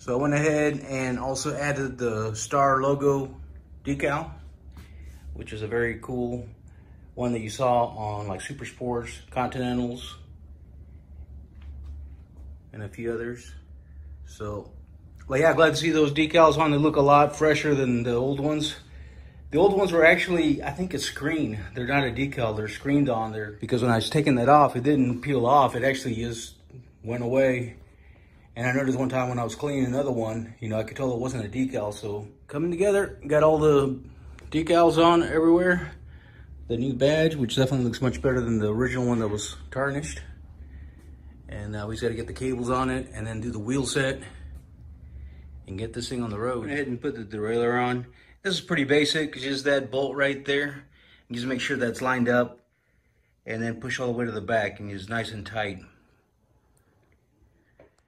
So I went ahead and also added the star logo decal, which is a very cool one that you saw on like Super Sports, Continentals, and a few others. So, well, yeah, glad to see those decals on. They look a lot fresher than the old ones. The old ones were actually, I think, a screen. They're not a decal. They're screened on there because when I was taking that off, it didn't peel off. It actually just went away. And I noticed one time when I was cleaning another one, you know, I could tell it wasn't a decal. So coming together, got all the decals on everywhere. The new badge, which definitely looks much better than the original one that was tarnished. And uh, we just got to get the cables on it and then do the wheel set and get this thing on the road. Go ahead and put the derailleur on. This is pretty basic, just that bolt right there. And just make sure that's lined up and then push all the way to the back and it's nice and tight.